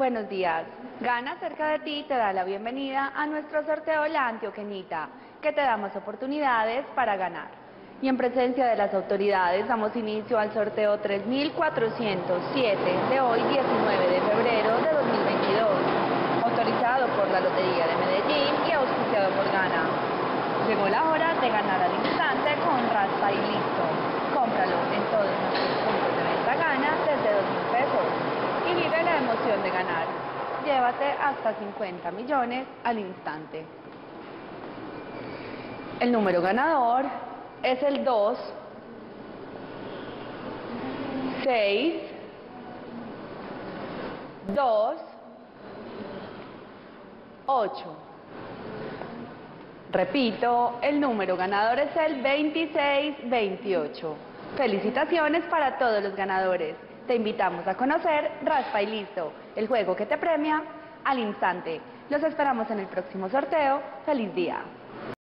Buenos días. Gana cerca de ti te da la bienvenida a nuestro sorteo La Antioquenita, que te damos oportunidades para ganar. Y en presencia de las autoridades damos inicio al sorteo 3407 de hoy 19 de febrero de 2022, autorizado por la Lotería de Medellín y auspiciado por Gana. Llegó la hora de ganar al instante con Raspa. Emoción de ganar. Llévate hasta 50 millones al instante. El número ganador es el 2, 6, 2, 8. Repito, el número ganador es el 2628. Felicitaciones para todos los ganadores. Te invitamos a conocer Raspa y Listo, el juego que te premia al instante. Los esperamos en el próximo sorteo. ¡Feliz día!